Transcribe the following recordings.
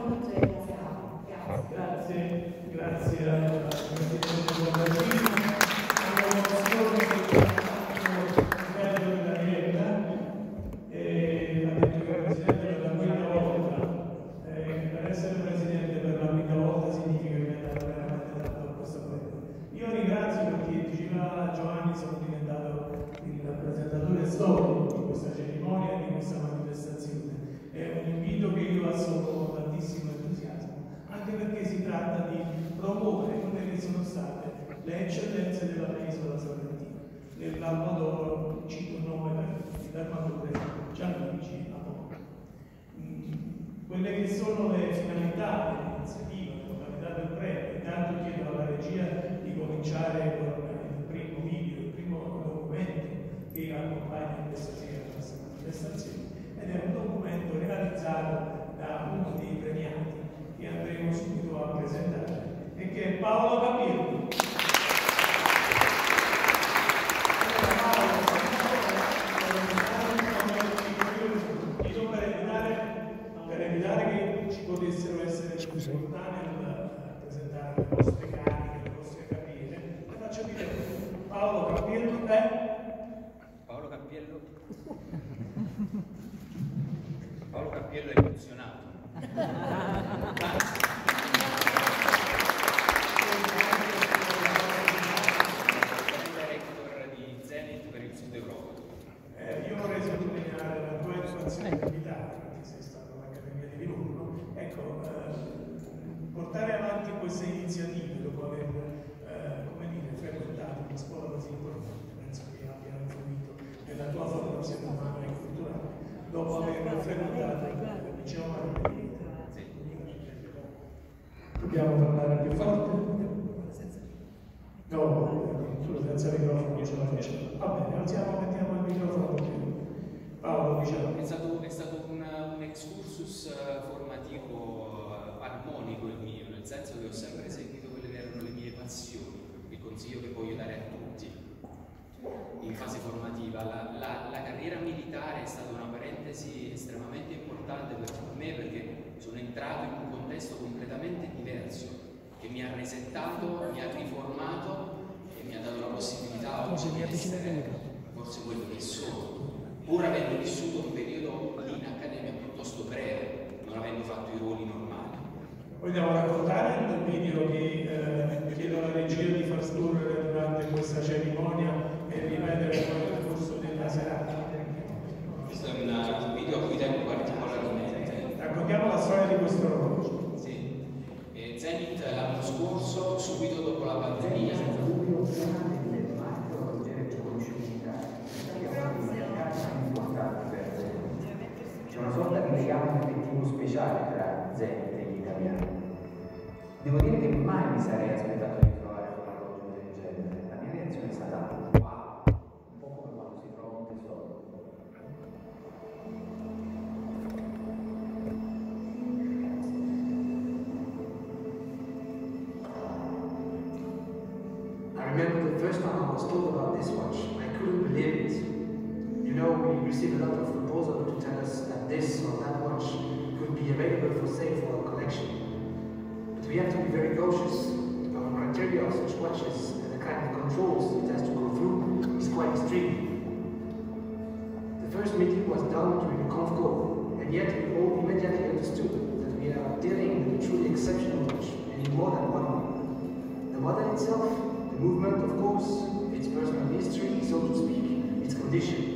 e ringraziamo. Grazie. Grazie, grazie al Presidente Guardagino, alla Commissione che ha fatto il della Dieta e ha detto che per la quinta volta. Per essere Presidente per la quinta volta significa che mi ha dato veramente tanto a questo Paese. Io ringrazio perché diceva Giovanni sono diventato il rappresentatore storico di questa cerimonia e di questa manifestazione. È un invito che io assolvo con tantissimo entusiasmo, anche perché si tratta di promuovere quelle che sono state le eccellenze della penisola sorrentina. Nell'anno d'oro cito un nome per il fermatore Gianluigi Apollo. Mm, Quelle che sono le finalità dell'iniziativa, le modalità del premio, intanto chiedo alla regia di cominciare con il primo video, il primo documento che accompagna questa sera la manifestazione ed è un documento realizzato da uno dei premiati che andremo subito a presentare e che è Paolo Capirri. Così importante, penso che abbia influito nella tua formazione umana e culturale, dopo aver frequentato il liceo. Dobbiamo parlare più forte? No, solo senza microfono non ce la facciamo. Va bene, alziamo, mettiamo il microfono. Paolo, diciamo. È stato, è stato un, un excursus eh, formativo eh, armonico il mio, nel senso che ho sempre seguito quelle che erano le mie passioni, il consiglio che voglio dare a tutti in fase formativa. La, la- la carriera militare è stata una parentesi estremamente importante per me perché sono entrato in un contesto completamente diverso che mi ha resettato, mi ha riformato e mi ha dato la possibilità oggi di essere forse quello che sono, pur avendo vissuto un periodo in accademia piuttosto breve, non avendo fatto i ruoli normali. Vogliamo raccontare il video che eh, chiedo alla regia di far scorrere durante questa cerimonia e ripetere poi nel corso della serata. Questo è un, un video a cui tengo particolarmente. Raccontiamo la storia di questo orologio. Sì. E Zenit l'anno scorso, subito dopo la pandemia, C'è una sorta di legame affettivo speciale tra Zenit e gli italiani. Devo dire che mai mi sarei remember the first time I was told about this watch, I couldn't believe it. You know, we received a lot of proposals to tell us that this or that watch could be available for sale for our collection. But we have to be very cautious. Our criteria of such watches and the kind of controls it has to go through is quite extreme. The first meeting was done during the conf call, and yet we all immediately understood that we are dealing with a truly exceptional watch, in more than one way. The model itself, its personal history, so to speak, its condition.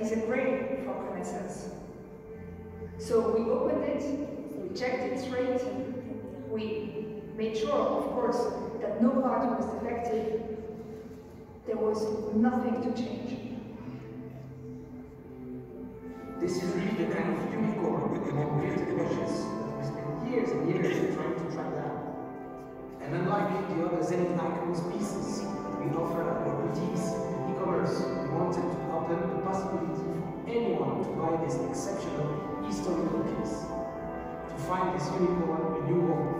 Is a great for connaissance. So we opened it, we checked its rate, we made sure, of course, that no part was defective. There was nothing to change. This is really the kind of unicorn among built watches that we spent years and years trying to track down. And unlike the other Zenith Icons pieces we offer our boutiques e-commerce, wanted this exceptional historical piece, to find this unicorn a new home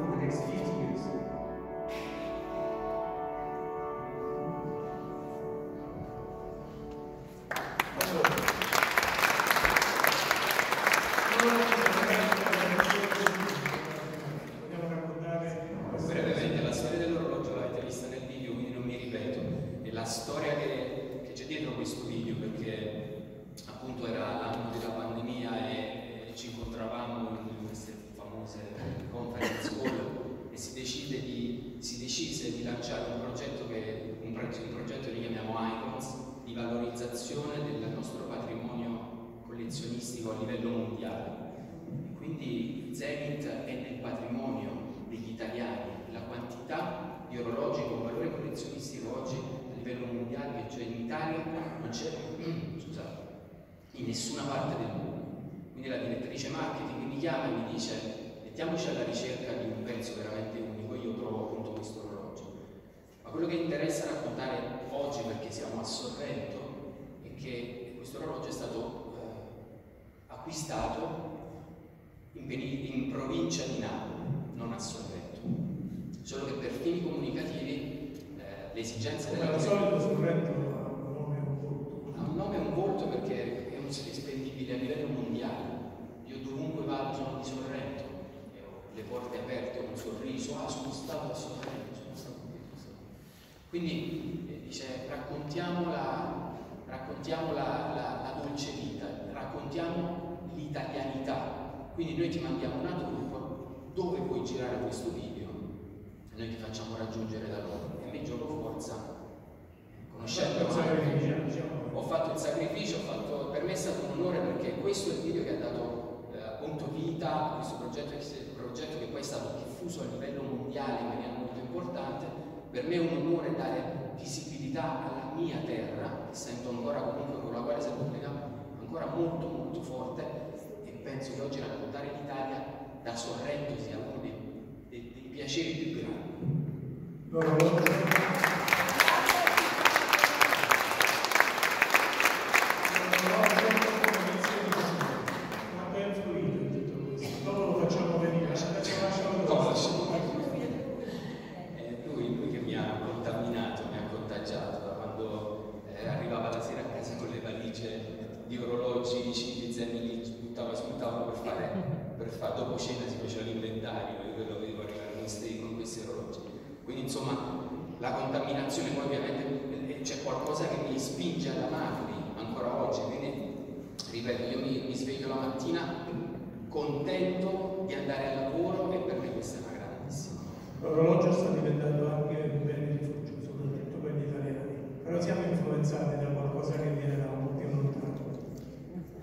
decide di, si decise di lanciare un progetto che un, un progetto che chiamiamo Icons di valorizzazione del nostro patrimonio collezionistico a livello mondiale. Quindi Zenith è nel patrimonio degli italiani, la quantità di orologi con valore collezionistico oggi a livello mondiale che c'è in Italia non c'è in nessuna parte del mondo. Quindi la direttrice marketing mi chiama e mi dice mettiamoci alla ricerca di un pezzo veramente unico, io trovo appunto questo orologio. Ma quello che interessa raccontare oggi perché siamo a Sorrento è che questo orologio è stato eh, acquistato in, in provincia di Napoli, non a Sorrento. Solo che per fini comunicativi eh, le esigenze Come della al solito Sorrento ha un nome e un volto. ha un nome e un volto perché è un spendibile a livello mondiale. Io dovunque vado sono di Sorrento e ho le porte aperte, un sorriso, ah sono stato a Sorrento, sono stato. Quindi eh, dice raccontiamo, la, raccontiamo la, la- la dolce vita, raccontiamo l'italianità. Quindi noi ti mandiamo una tour dove puoi girare questo video e noi ti facciamo raggiungere da loro. E mi gioco forza, conoscendo diciamo. ho fatto il sacrificio, ho fatto- per me è stato un onore perché questo è il video che ha dato appunto vita questo progetto, che- progetto che poi è stato diffuso a livello mondiale in maniera molto importante. Per me è un onore dare visibilità alla mia terra, che sento ancora comunque con la quale sento un legame ancora molto molto forte e penso che oggi raccontare l'Italia da Sorrento sia uno dei, dei- dei piaceri più grandi. L'orologio. Ma ben fluido in tutto questo. Dopo lo facciamo venire, adesso lasciamo Dopo lasciamo Eh, lui, lui che mi ha contaminato, mi ha contagiato da quando eh, arrivava la sera a casa con le valigie di orologi, cinti, zenni, li buttava sul tavolo per fare, per fare, dopo cena si faceva l'inventario, io lo vedevo arrivare con questi, con questi orologi. Quindi insomma la contaminazione poi ovviamente eh, c'è qualcosa che mi spinge ad amarli ancora oggi, quindi ripeto, io mi, mi sveglio la mattina contento di andare al lavoro e per me questa è una grandissima. L'orologio sta diventando anche un bene rifugio, soprattutto per gli italiani. Però siamo influenzati da qualcosa che viene da molto lontano.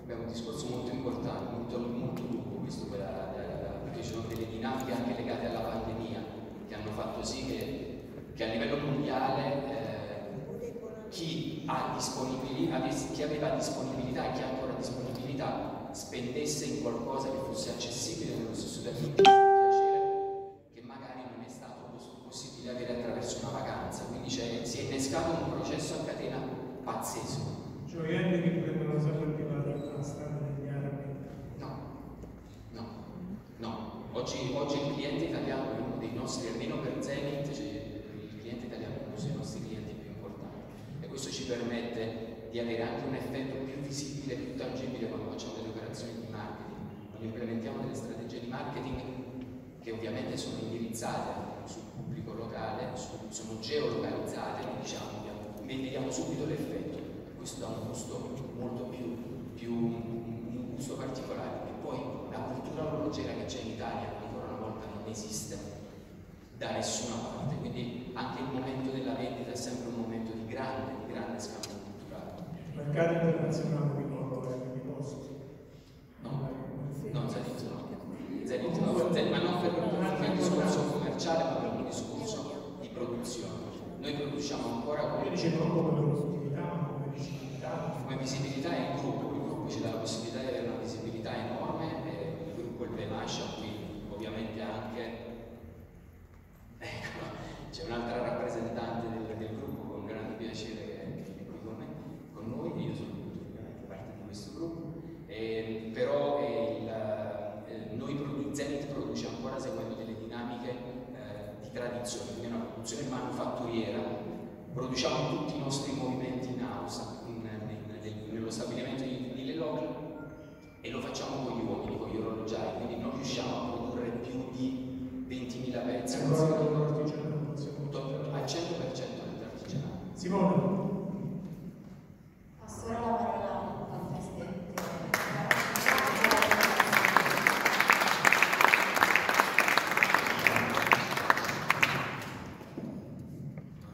Abbiamo un discorso molto importante, molto, molto lungo questo, per la- la- la- perché ci sono delle dinamiche anche legate alla pandemia che hanno fatto sì che, che a livello mondiale eh, chi, ha disponibilità, avesse- chi aveva disponibilità e chi ha ancora disponibilità spendesse in qualcosa che fosse accessibile nello stesso tempo che magari non è stato poss- possibile avere attraverso una vacanza. Quindi c'è- si è innescato un processo a catena pazzesco. Gioielli che prendono la, la strada degli arabi. No, no, no. Oggi, oggi il cliente italiano è uno dei nostri, almeno per Zenith, cioè, cliente italiano è uno dei nostri clienti più importanti. E questo ci permette di avere anche un effetto più visibile, più tangibile quando facciamo delle operazioni di marketing, quando implementiamo delle strategie di marketing che ovviamente sono indirizzate sul pubblico locale, sono geolocalizzate, diciamo, vediamo subito l'effetto, questo dà un gusto molto più più un gusto particolare, e poi la cultura orologiera che c'è in Italia ancora una volta non esiste da nessuna parte, quindi anche il momento della vendita è sempre un momento di grande, di grande scambio culturale. Il mercato internazionale di Borgo è di posti. No, non Zenit no. Zenit no, ma non per, un discorso commerciale, ma per un discorso di produzione. Noi produciamo ancora Io come, dicevo non come produttività, ma come visibilità. come visibilità in gruppo, il gruppo ci dà la possibilità di avere una visibilità enorme, e il gruppo il Bemascia, qui ovviamente anche ecco, c'è un'altra rappresentante del, del gruppo con grande piacere che è qui con, me, con noi, io sono ovviamente parte di questo gruppo, E, però eh, eh, noi Zenit produce ancora seguendo delle dinamiche eh, di tradizione, quindi una produzione manufatturiera, produciamo tutti i nostri movimenti in house in- in- nel- nello stabilimento di, di Lelog e lo facciamo con gli uomini, con gli orologiai, quindi non riusciamo a produrre più di 20.000 pezzi. 100% dell'artigianato. Simone, Passo ora la parola al Presidente.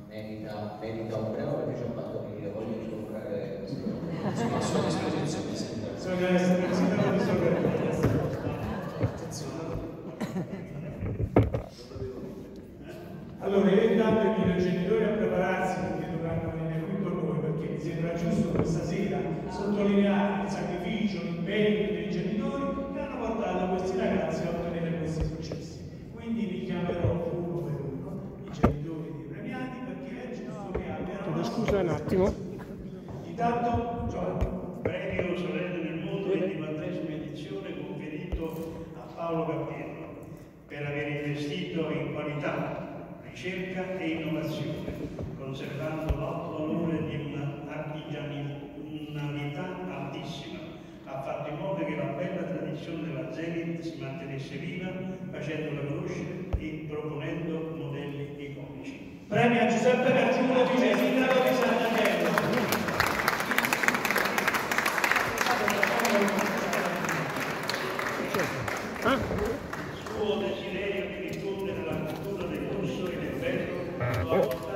merita, merita un bravo perché ci ha fatto venire voglia di giocare Sono a sua disposizione sempre. bisogna essere visitato di sorpresa. Allora, io intanto invito i genitori a prepararsi perché dovranno venire qui con noi perché mi sembra giusto questa sera sottolineare il sacrificio, l'impegno dei genitori che hanno portato questi ragazzi a ottenere questi successi. Quindi vi chiamerò uno per uno i genitori dei premiati perché è giusto che abbiano... Scusa un attimo. Intanto, Giovanni. Premio solenne del mondo 24esima edizione conferito a Paolo Cappiello per aver investito in qualità, ricerca e innovazione, conservando l'alto valore di un'artigianalità altissima. Ha fatto in modo che la bella tradizione della Zenit si mantenesse viva, facendola conoscere e proponendo modelli iconici. Premio a Giuseppe Gargiulo, vice sindaco di San Daniele. Il suo desiderio di diffondere la cultura del lusso e del bello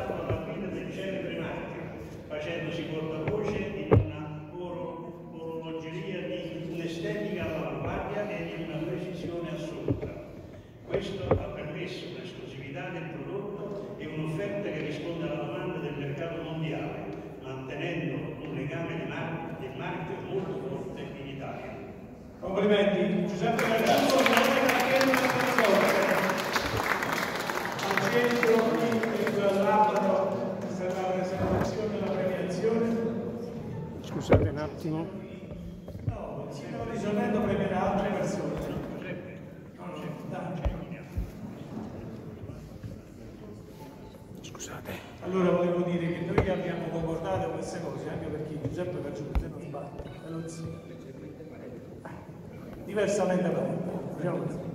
Giuseppe Gargiulo, Giuseppe Gargiulo, al centro è la presentazione della premiazione. Scusate un attimo. No, il di Sorrento premierà altre persone. Scusate. Allora volevo dire che noi abbiamo concordato queste cose anche perché Giuseppe Gargiulo, se non sbaglio, è lo zio. diversamente abattido.